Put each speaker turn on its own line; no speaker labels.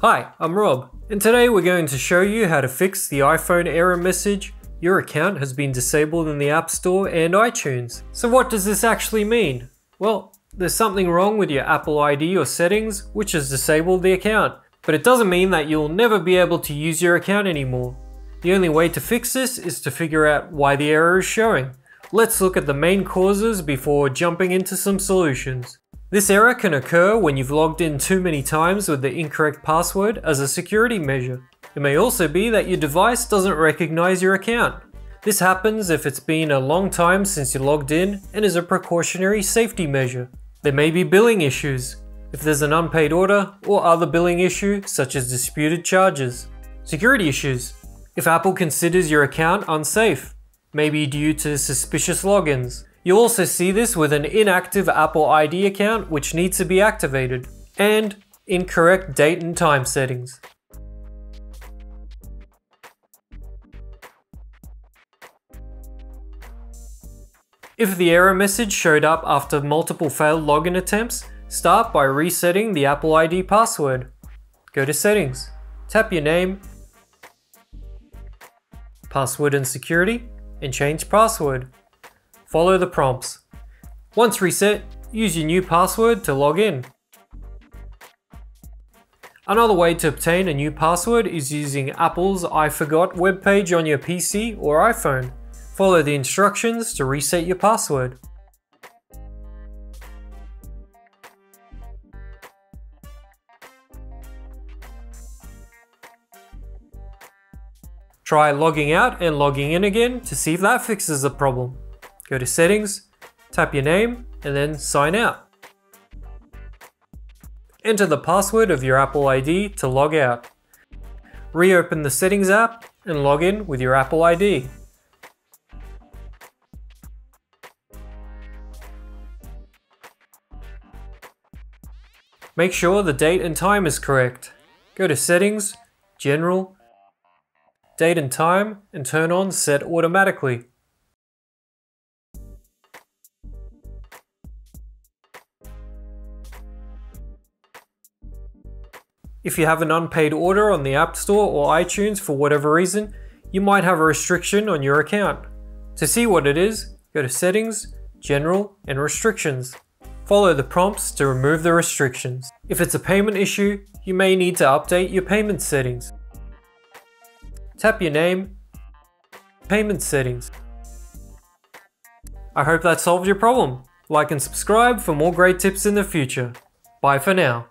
Hi, I'm Rob, and today we're going to show you how to fix the iPhone error message your account has been disabled in the App Store and iTunes. So what does this actually mean? Well, there's something wrong with your Apple ID or settings which has disabled the account, but it doesn't mean that you'll never be able to use your account anymore. The only way to fix this is to figure out why the error is showing. Let's look at the main causes before jumping into some solutions. This error can occur when you've logged in too many times with the incorrect password as a security measure. It may also be that your device doesn't recognize your account. This happens if it's been a long time since you logged in and is a precautionary safety measure. There may be billing issues, if there's an unpaid order or other billing issue such as disputed charges. Security issues, if Apple considers your account unsafe, maybe due to suspicious logins. You'll also see this with an inactive Apple ID account which needs to be activated, and incorrect date and time settings. If the error message showed up after multiple failed login attempts, start by resetting the Apple ID password. Go to Settings, tap your name, Password and Security, and change password. Follow the prompts. Once reset, use your new password to log in. Another way to obtain a new password is using Apple's iForgot webpage on your PC or iPhone. Follow the instructions to reset your password. Try logging out and logging in again to see if that fixes the problem. Go to settings, tap your name, and then sign out. Enter the password of your Apple ID to log out. Reopen the settings app and log in with your Apple ID. Make sure the date and time is correct. Go to settings, general, date and time, and turn on set automatically. If you have an unpaid order on the App Store or iTunes for whatever reason, you might have a restriction on your account. To see what it is, go to Settings, General, and Restrictions. Follow the prompts to remove the restrictions. If it's a payment issue, you may need to update your payment settings. Tap your name, Payment Settings. I hope that solved your problem. Like and subscribe for more great tips in the future. Bye for now.